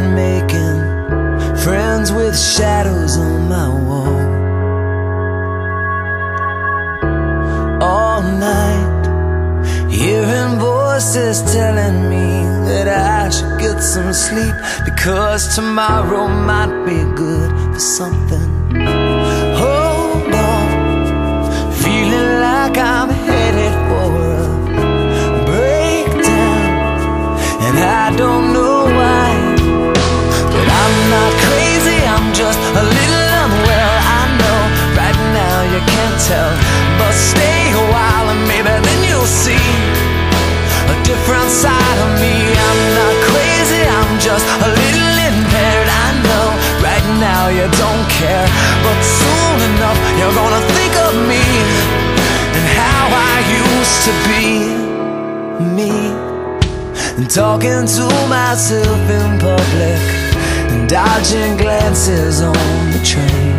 feeling making friends with shadows on my wall. All night, hearing voices telling me that I should get some sleep because tomorrow might be good for something. Hold on, feeling like I'm headed for a breakdown, and I don't me. And talking to myself in public and dodging glances on the train.